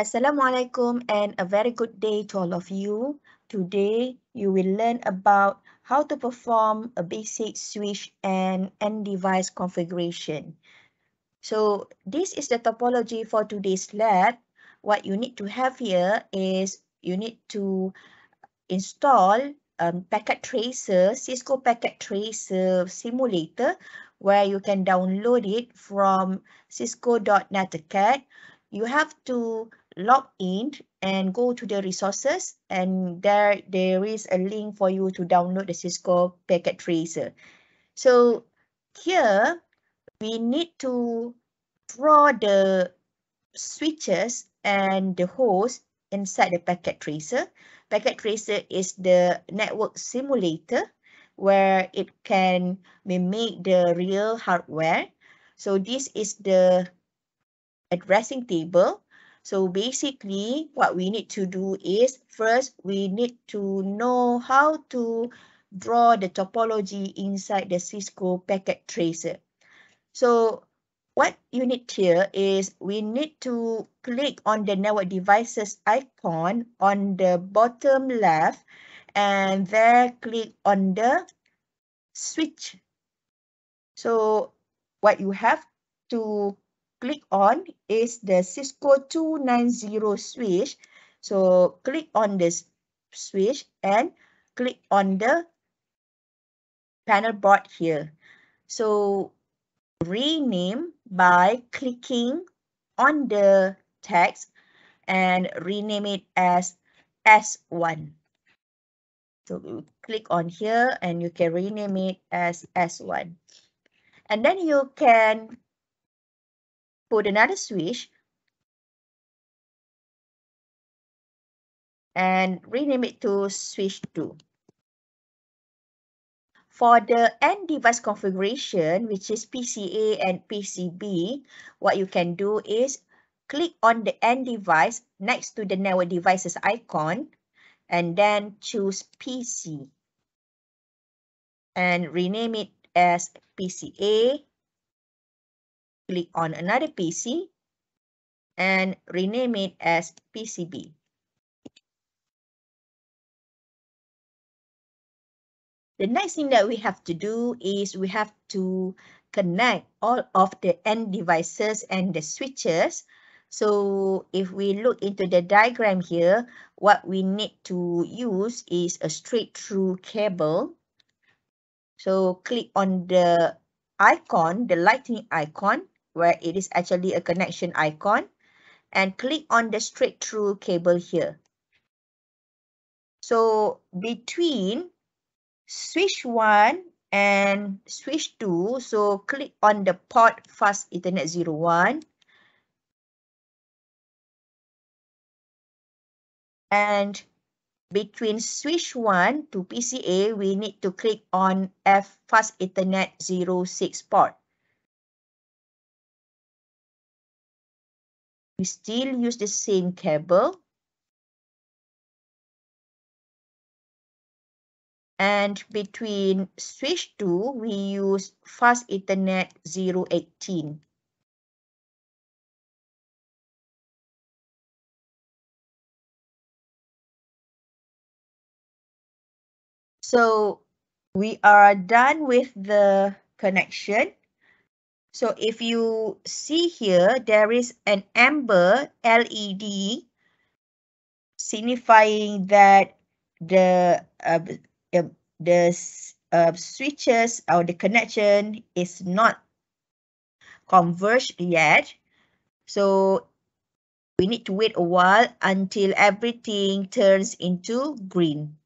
Assalamualaikum and a very good day to all of you. Today, you will learn about how to perform a basic switch and end device configuration. So this is the topology for today's lab. What you need to have here is you need to install um, packet tracer, Cisco packet tracer simulator where you can download it from cisco.netacad. You have to log in and go to the resources and there there is a link for you to download the Cisco packet tracer. So here we need to draw the switches and the host inside the packet tracer. Packet tracer is the network simulator where it can mimic the real hardware. So this is the addressing table so basically what we need to do is first we need to know how to draw the topology inside the Cisco packet tracer. So what you need here is we need to click on the network devices icon on the bottom left and there click on the switch. So what you have to click on is the Cisco 290 switch. So click on this switch and click on the panel board here. So rename by clicking on the text and rename it as S1. So click on here and you can rename it as S1. And then you can put another switch and rename it to switch 2. For the end device configuration, which is PCA and PCB, what you can do is click on the end device next to the network devices icon and then choose PC and rename it as PCA click on another PC and rename it as PCB. The next thing that we have to do is we have to connect all of the end devices and the switches. So if we look into the diagram here, what we need to use is a straight through cable. So click on the icon, the lightning icon, where it is actually a connection icon and click on the straight through cable here. So between switch 1 and switch 2, so click on the port fast ethernet 01 and between switch 1 to PCA, we need to click on F fast ethernet 06 port. We still use the same cable. And between switch 2, we use fast ethernet 018. So we are done with the connection. So if you see here, there is an amber LED signifying that the uh, the uh, switches or the connection is not converged yet. So we need to wait a while until everything turns into green.